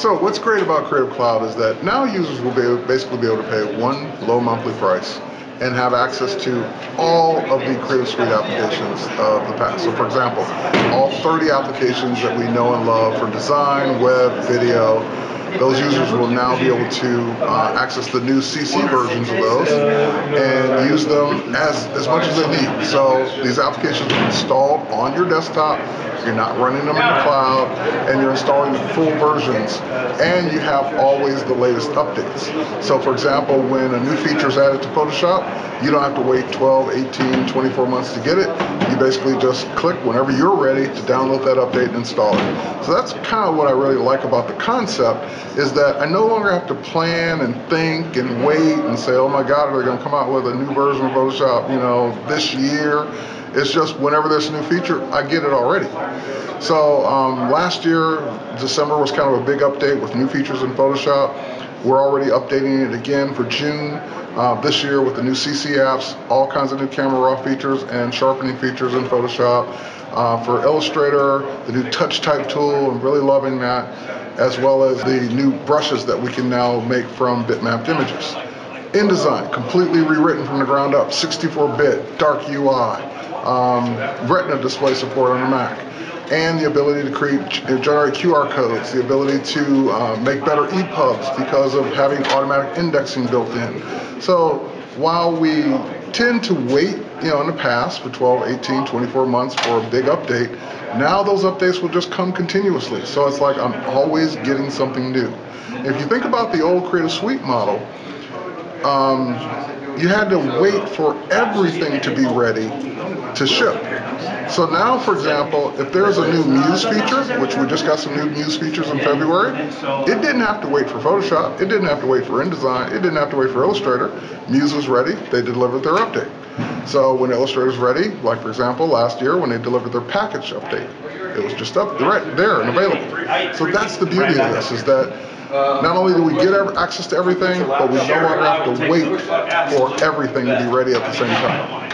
So what's great about Creative Cloud is that now users will be basically be able to pay one low monthly price and have access to all of the Creative Suite applications of the past. So for example, all 30 applications that we know and love for design, web, video, those users will now be able to uh, access the new CC versions of those and use them as, as much as they need. So these applications are installed on your desktop you're not running them in the cloud, and you're installing the full versions, and you have always the latest updates. So for example, when a new feature is added to Photoshop, you don't have to wait 12, 18, 24 months to get it. You basically just click whenever you're ready to download that update and install it. So that's kind of what I really like about the concept is that I no longer have to plan and think and wait and say, oh my God, they're gonna come out with a new version of Photoshop, you know, this year it's just whenever there's a new feature, I get it already. So um, last year, December was kind of a big update with new features in Photoshop. We're already updating it again for June. Uh, this year with the new CC apps, all kinds of new camera raw features and sharpening features in Photoshop. Uh, for Illustrator, the new touch type tool, I'm really loving that, as well as the new brushes that we can now make from bitmapped images. InDesign, completely rewritten from the ground up, 64-bit, dark UI um, Retina display support on the Mac, and the ability to create, generate QR codes, the ability to uh, make better EPUBs because of having automatic indexing built in. So while we tend to wait, you know, in the past for 12, 18, 24 months for a big update, now those updates will just come continuously. So it's like I'm always getting something new. If you think about the old Creative Suite model, um, you had to wait for everything to be ready to ship. So now, for example, if there's a new Muse feature, which we just got some new Muse features in February, it didn't have to wait for Photoshop, it didn't have to wait for InDesign, it didn't have to wait for Illustrator. Muse was ready, they delivered their update. So when Illustrator's ready, like for example, last year when they delivered their package update, it was just up right there and available. So that's the beauty of this, is that not only do we get access to everything, but we no longer have to wait for everything to be ready at the same time.